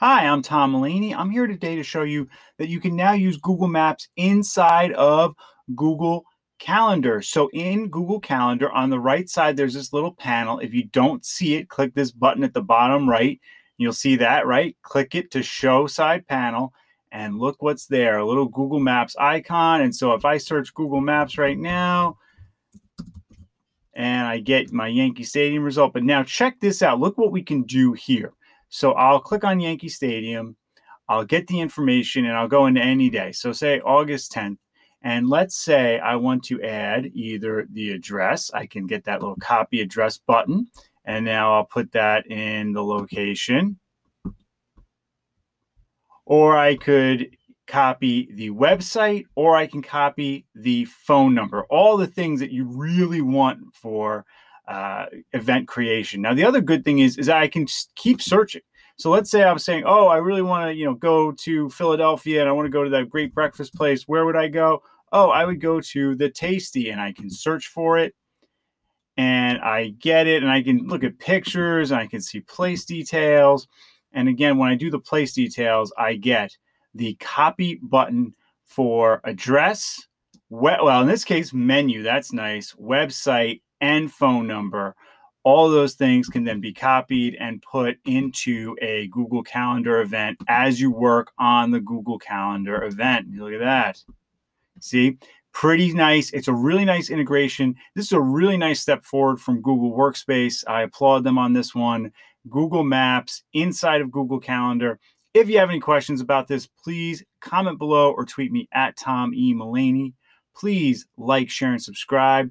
Hi, I'm Tom Mullaney. I'm here today to show you that you can now use Google Maps inside of Google Calendar. So in Google Calendar, on the right side, there's this little panel. If you don't see it, click this button at the bottom right. You'll see that, right? Click it to show side panel and look what's there, a little Google Maps icon. And so if I search Google Maps right now, and I get my Yankee Stadium result. But now check this out. Look what we can do here. So I'll click on Yankee Stadium, I'll get the information, and I'll go into any day. So say August 10th. And let's say I want to add either the address, I can get that little copy address button. And now I'll put that in the location. Or I could copy the website or I can copy the phone number. All the things that you really want for uh, event creation. Now, the other good thing is, is I can keep searching. So let's say I'm saying, oh, I really want to, you know, go to Philadelphia and I want to go to that great breakfast place. Where would I go? Oh, I would go to the Tasty and I can search for it and I get it and I can look at pictures and I can see place details. And again, when I do the place details, I get the copy button for address, well, in this case, menu. That's nice. Website and phone number. All those things can then be copied and put into a Google Calendar event as you work on the Google Calendar event. Look at that. See, pretty nice. It's a really nice integration. This is a really nice step forward from Google Workspace. I applaud them on this one. Google Maps inside of Google Calendar. If you have any questions about this, please comment below or tweet me at Tom E. Mullaney. Please like, share, and subscribe.